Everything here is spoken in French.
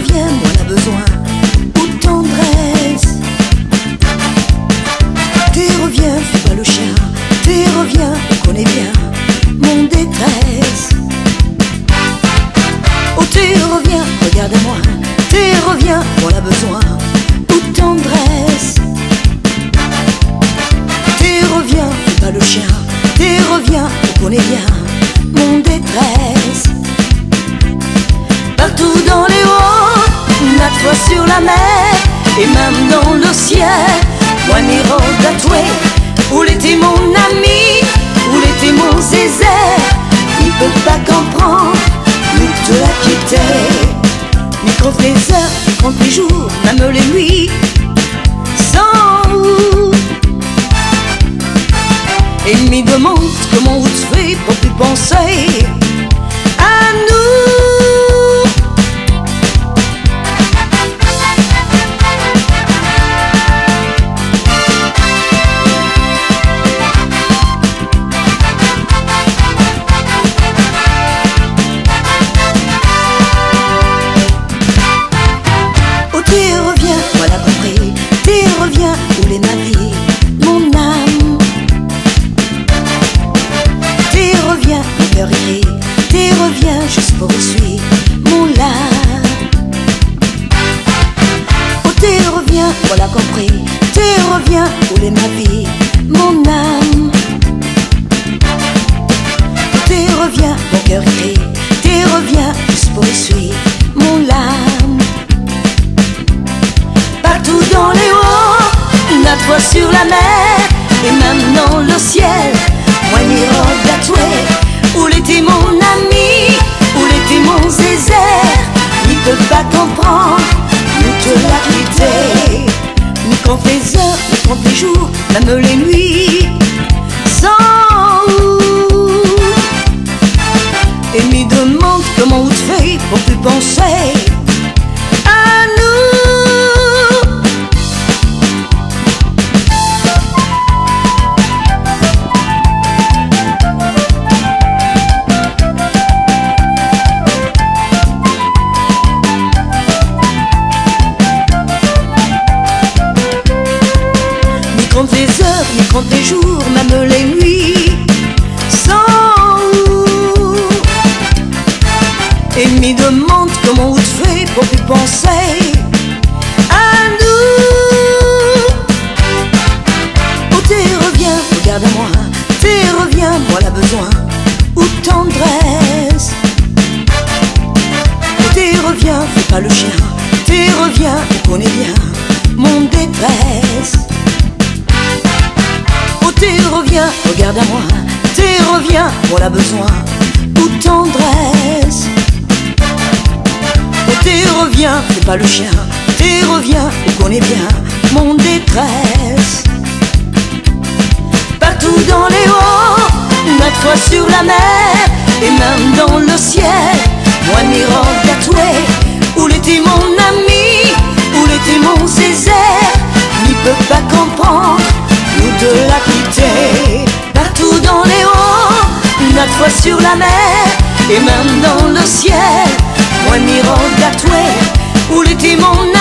revienne, on a besoin ou tendresse. T'es reviens, fais pas le chien, t'es reviens, on connaît bien mon détresse. Oh t'es reviens, regarde-moi, t'es reviens, on a besoin ou tendresse. T'es reviens, fais pas le chien, t'es reviens, on connaît bien mon détresse. Sur la mer et même dans le ciel. Moi, Miro tatoué, où était mon ami, où était mon zézé. Il peut pas comprendre, nous te la quitter. Ni compte les heures, compte les jours, même les nuits. Sans vous. Et il me demande comment vous te fais pour plus penser voilà compris. Tu reviens, où est ma vie, mon âme. Tu reviens, mon cœur rit Tu reviens, juste pour suivre mon lame Partout dans les hauts, notre voix sur la mer. Et même dans le ciel, moi tatoué Ni compte les heures, compte les jours, même les nuits. Sans vous Et me demande comment vous fais pour plus penser. À ni compte les jours, même les nuits Sans Et me demande comment te fais pour plus penser. À nous. Oh tu reviens, regarde-moi. Tu reviens, moi la besoin Ou tendresse. Oh tu reviens, fais pas le chien. Tu reviens, on connaît bien regarde à moi Tu reviens, on a besoin Ou tendresse. Oh tu reviens, fais pas le chien Tu reviens, on connaît bien mon détresse. Partout dans les hauts, notre foi sur la mer Et même dans le ciel, sur la mer Et même dans le ciel, moi miro tatoué Où mon ami